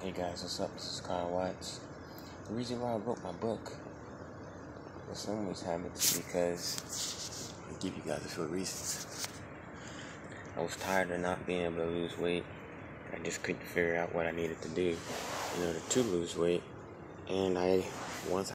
Hey guys, what's up? This is Kyle Watts. The reason why I wrote my book, The so Habits, it, is because I give you guys a few reasons. I was tired of not being able to lose weight. I just couldn't figure out what I needed to do in order to lose weight. And I, once